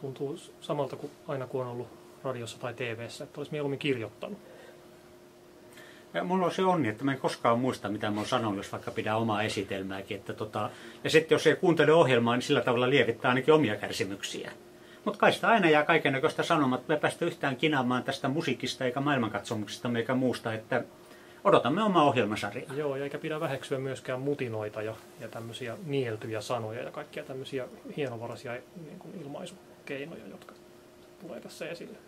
tuntuu samalta kuin aina kun on ollut radiossa tai TVssä, että olisi mieluummin kirjoittanut. Ja mulla on se onni, että mä en koskaan muista, mitä mä oon sanonut, jos vaikka pidää omaa esitelmääkin. Että tota, ja sitten jos ei kuuntele ohjelmaa, niin sillä tavalla lievittää ainakin omia kärsimyksiä. Mutta kai sitä aina jää kaikennäköistä sanomat. Me päästä yhtään kinaamaan tästä musiikista eikä maailmankatsomuksesta eikä muusta, että odotamme omaa ohjelmasarjaa. Joo, ja eikä pidä väheksyä myöskään mutinoita ja, ja tämmöisiä nieltyjä sanoja ja kaikkia tämmöisiä hienovaraisia niin kuin ilmaisukeinoja, jotka tulee tässä esille.